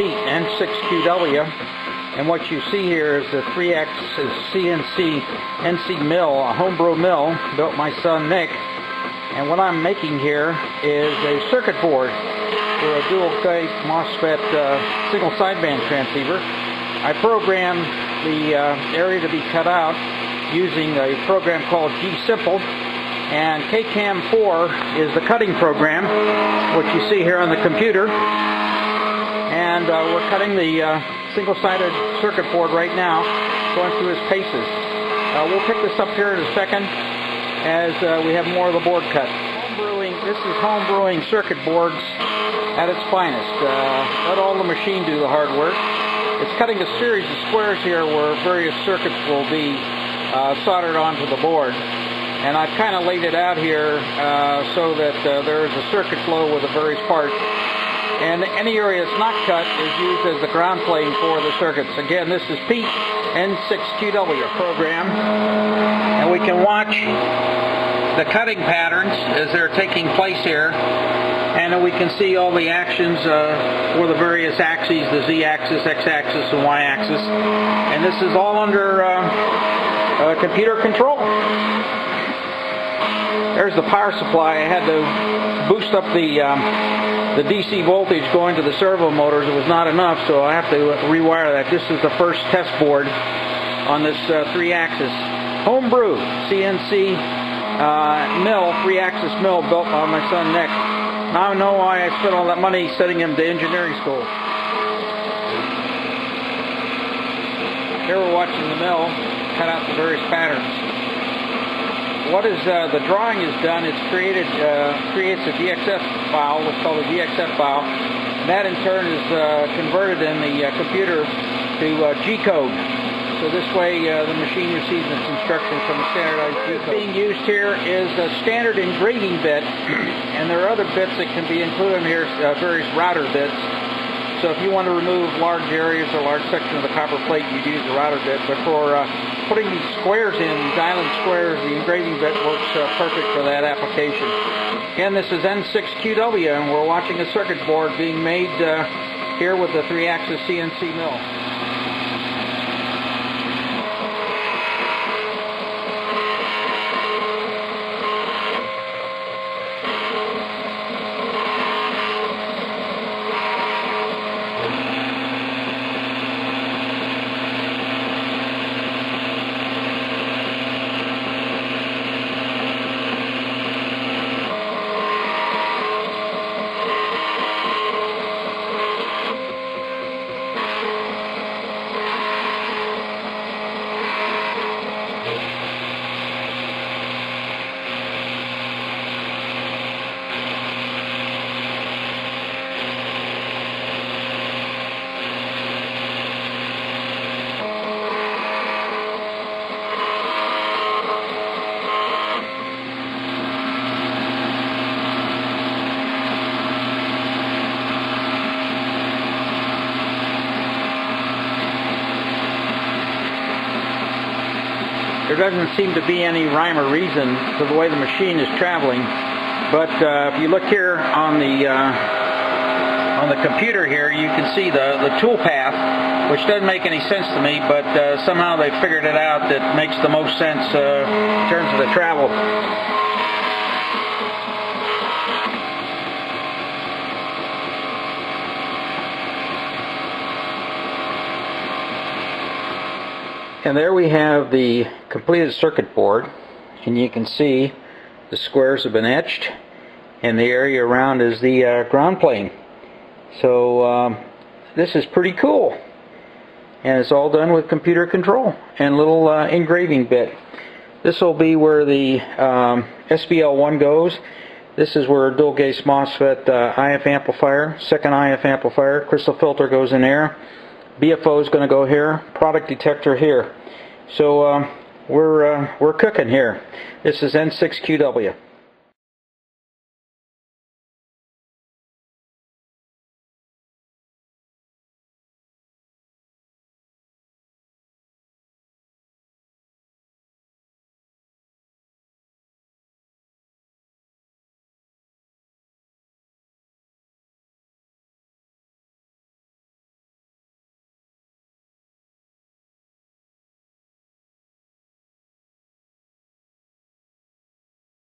Pete, N6QW, and what you see here is the 3-axis CNC NC mill, a homebrew mill, built by my son Nick. And what I'm making here is a circuit board for a dual type MOSFET uh, single sideband transceiver. I programmed the uh, area to be cut out using a program called G-Simple and KCAM 4 is the cutting program, which you see here on the computer. And uh, we're cutting the uh, single-sided circuit board right now, going through its paces. Uh, we'll pick this up here in a second as uh, we have more of the board cut. Home brewing, this is home brewing circuit boards at its finest. Uh, let all the machine do the hard work. It's cutting a series of squares here where various circuits will be uh, soldered onto the board. And I've kind of laid it out here uh, so that uh, there is a circuit flow with the various parts. And any area that's not cut is used as the ground plane for the circuits. Again, this is Pete N6QW program. And we can watch the cutting patterns as they're taking place here. And we can see all the actions uh, for the various axes, the z-axis, x-axis, and y-axis. And this is all under uh, uh, computer control. There's the power supply. I had to boost up the um, the DC voltage going to the servo motors. Was not enough, so I have to rewire that. This is the first test board on this uh, three-axis homebrew CNC uh, mill, three-axis mill built by my son Nick. Now I know why I spent all that money sending him to engineering school. Here we're watching the mill cut out the various patterns. What is uh, the drawing is done? It's created uh, creates a DXF file, what's called a DXF file. And that in turn is uh, converted in the uh, computer to uh, G code. So this way uh, the machine receives its instructions from a standardized G code. Being used here is a standard engraving bit, and there are other bits that can be included in here, various router bits. So if you want to remove large areas or large sections of the copper plate, you'd use a router bit. But for putting these squares in, these island squares, the engraving bit works uh, perfect for that application. Again, this is N6QW, and we're watching a circuit board being made uh, here with the three-axis CNC mill. Doesn't seem to be any rhyme or reason to the way the machine is traveling. But uh, if you look here on the uh, on the computer here, you can see the, the tool path, which doesn't make any sense to me, but uh, somehow they figured it out that makes the most sense uh, in terms of the travel. And there we have the completed circuit board and you can see the squares have been etched and the area around is the uh, ground plane. So um, this is pretty cool and it's all done with computer control and little uh, engraving bit. This will be where the um, SBL1 goes. This is where dual gate MOSFET uh, IF amplifier, second IF amplifier, crystal filter goes in there. BFO is going to go here, product detector here. So um, we're uh, we're cooking here. This is N6QW.